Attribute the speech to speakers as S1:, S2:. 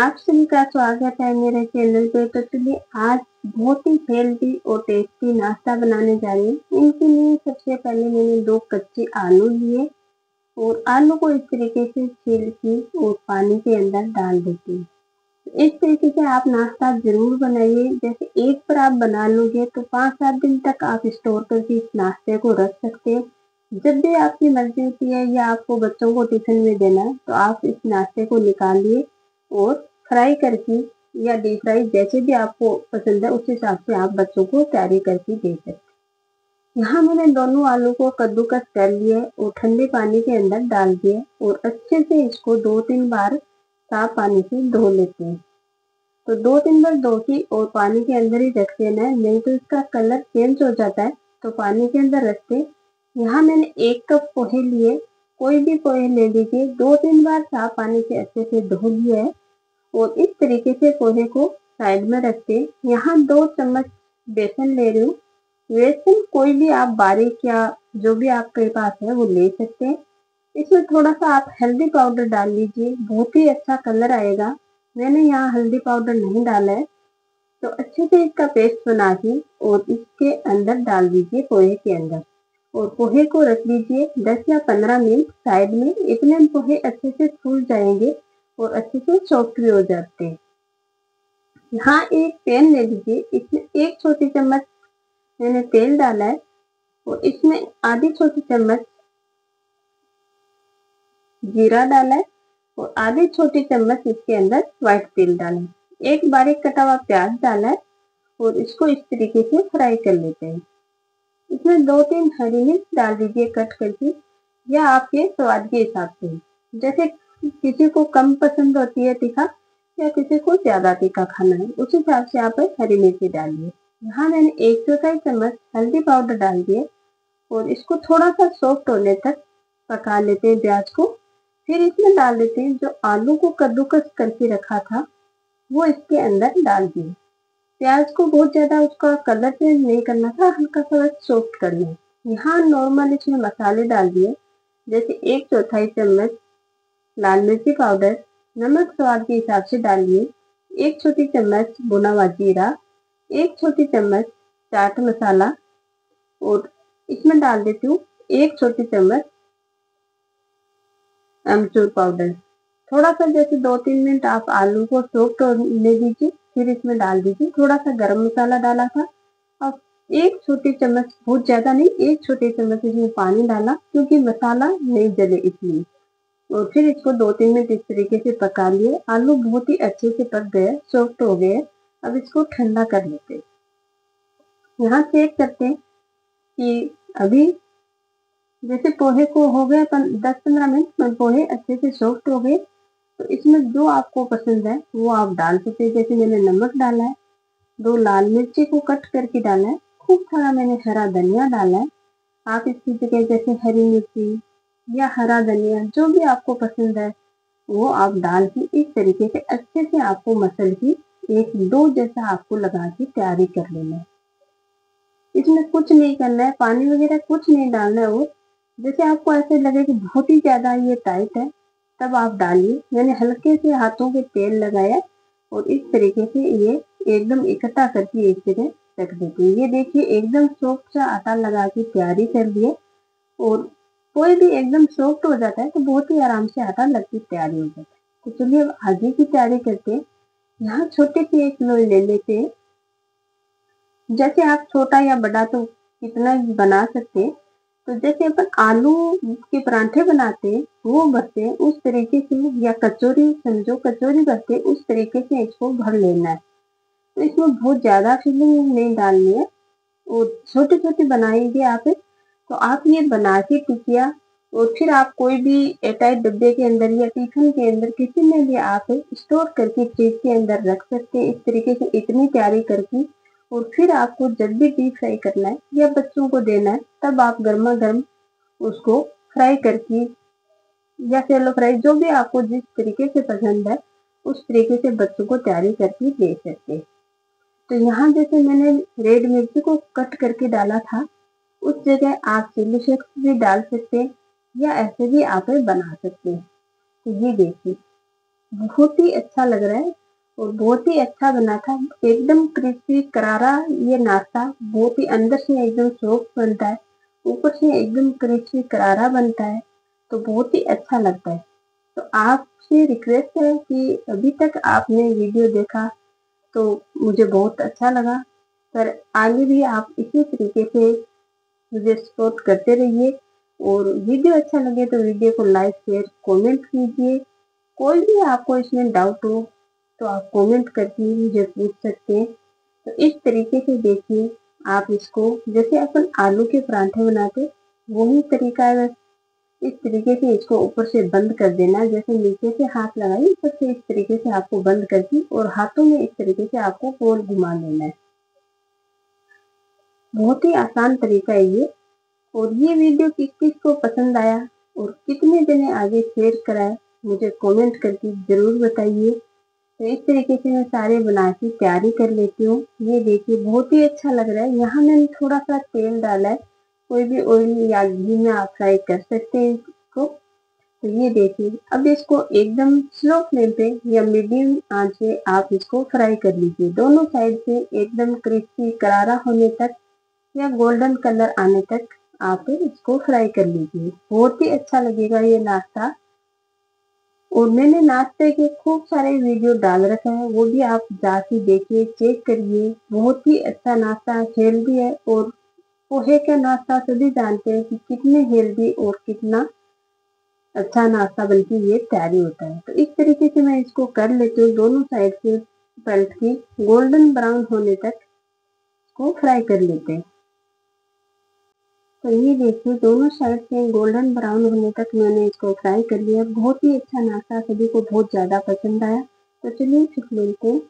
S1: आप सभी का स्वागत है मेरे चैनल पे। तो चलिए, आज बहुत ही हेल्दी और टेस्टी नाश्ता बनाने जा रही हूँ। इनके लिए सबसे पहले मैंने दो कच्चे आलू लिए और आलू को इस तरीके से छील के और पानी के अंदर डाल देती हूँ। इस तरीके से आप नाश्ता ज़रूर बनाइए। जैसे एक पर आप बना लोगे तो पाँच सात दिन तक आप स्टोर करके इस नाश्ते को रख सकते हैं। जब भी आपकी मर्ज़ी होती है या आपको बच्चों को टिफ़िन में देना है तो आप इस नाश्ते को निकालिए और फ्राई करके या डीप फ्राई जैसे भी आपको पसंद है, उस हिसाब से आप बच्चों को कैरी करके दे सकते यहाँ मैंने दोनों आलू को कद्दूकस कर लिए और ठंडे पानी के अंदर डाल दिए और अच्छे से इसको दो तीन बार साफ़ पानी से धो लेते हैं। तो दो तीन बार धो के और पानी के अंदर ही रख देना है, नहीं तो इसका कलर चेंज हो जाता है तो पानी के अंदर रखते यहाँ मैंने एक कप पोहे लिए, कोई भी पोहे ले लीजिए, दो तीन बार साफ़ पानी से अच्छे से धो लिया है। और इस तरीके से पोहे को साइड में रखते यहाँ दो चम्मच बेसन ले रही हूँ। बेसन कोई भी आप बारीक या जो भी आपके पास है, वो ले सकते हैं। इसमें थोड़ा सा आप हल्दी पाउडर डाल लीजिए। बहुत ही अच्छा कलर आएगा। मैंने यहाँ हल्दी पाउडर नहीं डाला है। तो अच्छे से इसका पेस्ट बना के और इसके अंदर डाल दीजिए पोहे के अंदर। और पोहे को रख लीजिए 10 या 15 मिनट साइड में। इतने पोहे अच्छे से फूल जाएँगे। और अच्छे से सॉफ्ट भी हो जाते हैं। यहाँ एक पैन ले लीजिए, इसमें एक छोटी चम्मच मैंने तेल डाला है और इसमें आधी छोटी चम्मच जीरा डाला है और आधी छोटी चम्मच इसके अंदर व्हाइट तेल डाला है। एक बारीक कटा हुआ प्याज डाला है और इसको इस तरीके से फ्राई कर लेते हैं। इसमें दो तीन हरी मिर्च डाल दीजिए कट करके या आपके स्वाद के हिसाब से। जैसे किसी को कम पसंद होती है तीखा या किसी को ज़्यादा तीखा खाना है, उस हिसाब से आप हरी मिर्ची डालिए। यहाँ मैंने एक चौथाई चम्मच हल्दी पाउडर डाल दिए और इसको थोड़ा सा सॉफ्ट होने तक पका लेते हैं प्याज को। फिर इसमें डाल देते हैं जो आलू को कद्दूकस करके रखा था, वो इसके अंदर डाल दिए। प्याज को बहुत ज़्यादा उसका कलर चेंज नहीं करना था, हल्का सा सॉफ्ट करना यहाँ नॉर्मल इसमें मसाले डाल दिए, जैसे एक चौथाई चम्मच लाल मिर्ची पाउडर, नमक स्वाद के हिसाब से डालिए, एक छोटी चम्मच भुना हुआ जीरा, एक छोटी चम्मच चाट मसाला और इसमें डाल देती हूँ एक छोटी चम्मच अमचूर पाउडर। थोड़ा सा जैसे दो तीन मिनट आप आलू को सोख ले दीजिए फिर इसमें डाल दीजिए थोड़ा सा गरम मसाला डाला था। और एक छोटी चम्मच, बहुत ज़्यादा नहीं, एक छोटी चम्मच इसमें पानी डाला, क्योंकि मसाला नहीं जले इसलिए और फिर इसको दो तीन मिनट इस तरीके से पका लिए। आलू बहुत ही अच्छे से पक गए सॉफ्ट हो गए। अब इसको ठंडा कर लेते यहाँ चेक करते हैं कि अभी जैसे पोहे को हो गए दस पंद्रह मिनट पोहे अच्छे से सॉफ्ट हो गए। तो इसमें जो आपको पसंद है, वो आप डाल सकते हैं। जैसे मैंने नमक डाला है, दो लाल मिर्ची को कट करके डाला है। खूब सारा मैंने हरा धनिया डाला है। आप इसकी जगह जैसे हरी मिर्ची या हरा धनिया, जो भी आपको पसंद है, वो आप डाल के इस तरीके से अच्छे से आपको मसल की एक दो जैसा आपको लगा के तैयारी कर लेना है। इसमें कुछ नहीं करना है, पानी वगैरह कुछ नहीं डालना है वो। जैसे आपको ऐसे लगे कि बहुत ही ज़्यादा ये टाइट है, तब आप डालिए। मैंने हल्के से हाथों के तेल लगाया और इस तरीके से ये एकदम इकट्ठा करके एक जगह रख देती हूँ। ये देखिए, एकदम सॉफ्ट सा आटा लगा के तैयारी कर लिए और कोई भी एकदम सॉफ्ट हो जाता है तो बहुत ही आराम से आटा लगती तैयारी हो जाता है। तो चलिए अब आगे की तैयारी करते हैं। यहाँ छोटे से एक लोई ले लेते हैं। जैसे आप छोटा या बड़ा तो कितना बना सकते हैं। तो जैसे अपन आलू के परांठे बनाते वो भरते हैं, उस तरीके से, या कचौरी समझो कचौरी भरते उस तरीके से इसको भर लेना है। तो इसमें बहुत ज़्यादा फिलिंग नहीं डालनी है। और छोटे छोटे बनाएँगे आप तो आप ये बना के टिकिया और फिर आप कोई भी एटाइट डब्बे के अंदर या टिफ़िन के अंदर किसी में भी आप स्टोर करके फ्रिज के अंदर रख सकते हैं। इस तरीके से इतनी तैयारी करके और फिर आपको जब भी डीप फ्राई करना है या बच्चों को देना है, तब आप गर्मा गर्म उसको फ्राई करके या सेलो फ्राई जो भी आपको जिस तरीके से पसंद है, उस तरीके से बच्चों को तैयारी करके दे सकते हैं। तो यहाँ जैसे मैंने रेड मिर्ची को कट करके डाला था उस जगह आप चिल्ली फ्लेक्स भी डाल सकते हैं या ऐसे भी आप बना सकते हैं। तो ये देखिए, बहुत ही अच्छा लग रहा है और बहुत ही अच्छा बना था। एकदम क्रिस्पी करारा ये नाश्ता बहुत ही अंदर से एकदम सॉफ्ट बनता है, ऊपर से एकदम क्रिस्पी करारा बनता है तो बहुत ही अच्छा लगता है। तो आपसे रिक्वेस्ट है कि अभी तक आपने वीडियो देखा तो मुझे बहुत अच्छा लगा, पर आगे भी आप इसी तरीके से मुझे सपोर्ट करते रहिए। और वीडियो अच्छा लगे तो वीडियो को लाइक शेयर कमेंट कीजिए। कोई भी आपको इसमें डाउट हो तो आप कमेंट करके मुझे पूछ सकते हैं। तो इस तरीके से देखिए आप इसको, जैसे अपन आलू के परांठे बनाते, वही तरीका है। इस तरीके से इसको ऊपर से बंद कर देना, जैसे नीचे से हाथ लगाइए ऊपर से इस तरीके से आपको बंद करके और हाथों में इस तरीके से आपको गोल घुमा लेना है। बहुत ही आसान तरीका है ये। और ये वीडियो किस किस को पसंद आया और कितने जने आगे शेयर कराए, मुझे कमेंट करके ज़रूर बताइए। तो इस तरीके से मैं सारे बना के तैयारी कर लेती हूँ। ये देखिए, बहुत ही अच्छा लग रहा है। यहाँ मैंने थोड़ा सा तेल डाला है। कोई भी ऑयल या घी में आप फ्राई कर सकते हैं इसको। तो ये देखिए, अब इसको एकदम स्लो फ्लेम पे या मीडियम आँच पे आप इसको फ्राई कर लीजिए। दोनों साइड से एकदम क्रिस्पी करारा होने तक या गोल्डन कलर आने तक आप इसको फ्राई कर लीजिए। बहुत ही अच्छा लगेगा ये नाश्ता। और मैंने नाश्ते के खूब सारे वीडियो डाल रखे है, वो भी आप जाके देखिए चेक करिए। बहुत ही अच्छा नाश्ता हेल्दी है और पोहे का नाश्ता सभी जानते हैं कि कितने हेल्दी और कितना अच्छा नाश्ता, बल्कि ये तैयारी होता है। तो इस तरीके से मैं इसको कर लेती हूँ। दोनों साइड से पलट के गोल्डन ब्राउन होने तक इसको फ्राई कर लेते हैं। तो ये देखिए, दोनों साइड से गोल्डन ब्राउन होने तक मैंने इसको फ्राई कर लिया। बहुत ही अच्छा नाश्ता सभी को बहुत ज़्यादा पसंद आया। तो चलिए, फिर मिलते हैं।